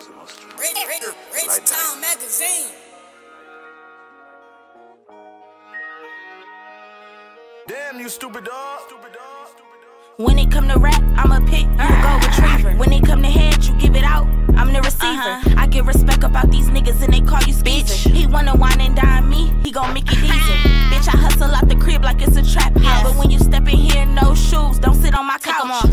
Rich, Rich, Richtown Magazine. Damn, you stupid dog. When it come to rap, I'm a pick, you go retriever. When it come to head, you give it out, I'm the receiver. Uh-huh. I get respect about these niggas and they call you speecher. He wanna wine and dine me, he gon' make it easy. Bitch, I hustle out the crib like it's a trap house. Yes. But when you step in here, no shoes, don't sit on my Take 'em couch.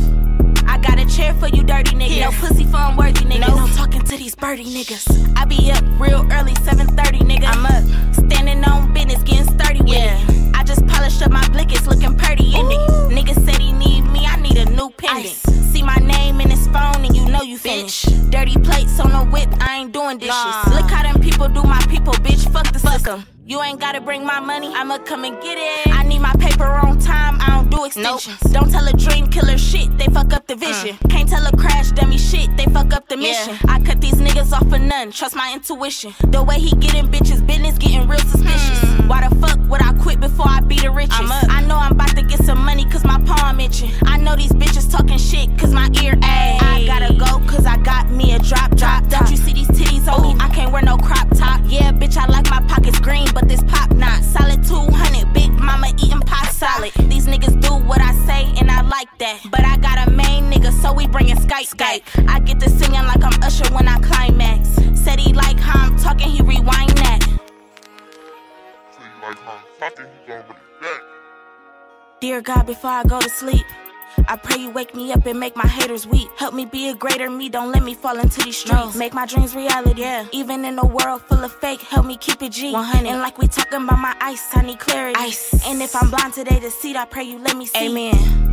I got a chair for you dirty niggas. Here. No pussy for unworthy niggas. No. No talking to these birdie niggas. I be up real early, 7.30 nigga. I'm up. Standing on business, getting sturdy with Yeah. it. I just polished up my blickets, looking purty in it. Niggas said he need me, I need a new pendant. See my name in his phone and you know you Bitch. finished. Dirty plates on the whip, I ain't doing dishes. Nah. Look how them people do my people, bitch, fuck the system. You ain't gotta bring my money, I'ma come and get it. I need my paper on I don't do extensions. Don't tell a dream killer shit, they fuck up the vision. Can't tell a crash dummy shit, they fuck up the Mm. Yeah. mission. I cut these niggas off for none, trust my intuition. The way he getting bitches, business getting real suspicious. Why the fuck would I quit before I be the richest? I'm up. I know I'm about to get some money cause my palm itching. I know these bitches talking shit cause my ear Ayy. I gotta go cause I got me a drop top. That. But I got a main nigga, so we bringing Skype Skype. I get to singing like I'm Usher when I climax. Said he like how I'm talking, he rewind that. So you like how I'm talking, he going with it. Dear God, before I go to sleep, I pray you wake me up and make my haters weep. Help me be a greater me, don't let me fall into these streets. Make my dreams reality, yeah. Even in a world full of fake, help me keep it G. 100. And like we talking about my ice, I need clarity. Ice. And if I'm blind today to see, I pray you let me see. Amen.